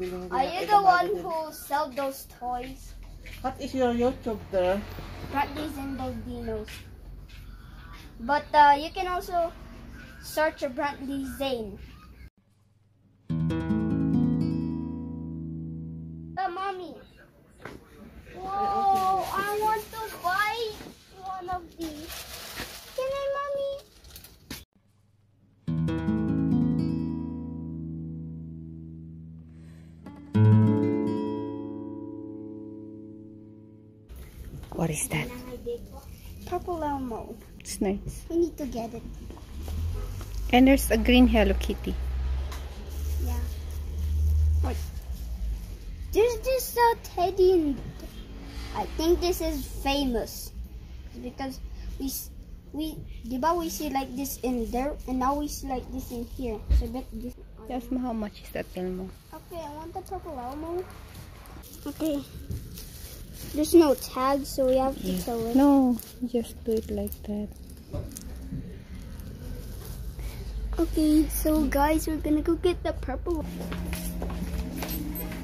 Are you the one who sell those toys? What is your YouTube there? Bradley's and Baldinos. But uh, you can also search Brantley Zane. What is that? Purple Elmo. It's nice. We need to get it. And there's a green Hello Kitty. Yeah. Wait. There's this uh, teddy in I think this is famous because we we diba we see like this in there and now we see like this in here. So bet this. Me how much is that Elmo? Okay, I want the purple Elmo. Okay. There's no tag, so we have to tell it. No, just do it like that. Okay, so guys, we're gonna go get the purple.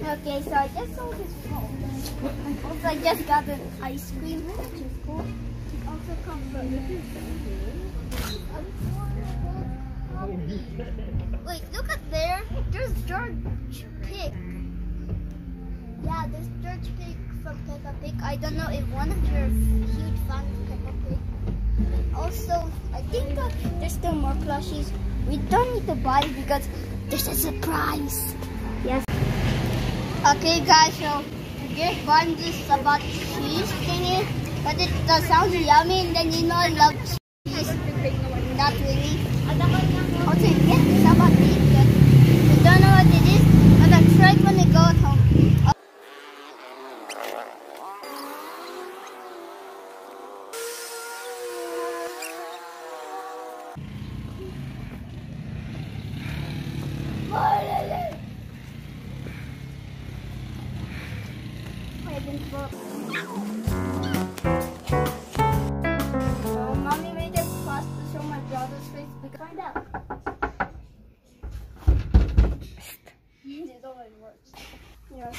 Okay, so I just saw this phone. Also, I just got an ice cream, which is cool. It also comes Wait, look at there. There's George There's George Pig from Peppa Pig. I don't know if one of your huge fans of Peppa Pig. Also, I think that there's still more plushies. We don't need to buy it because there's a surprise. Yes. Okay, guys, so we just buying this about cheese thingy, but it uh, sounds yummy, and then you know I love cheese. Not really. Also, yes, it's about cheese. but We don't know what it is, but I'll try it when I go home. I didn't vote. So, mommy made it fast to show my brother's face. Find out. this always works. Yeah,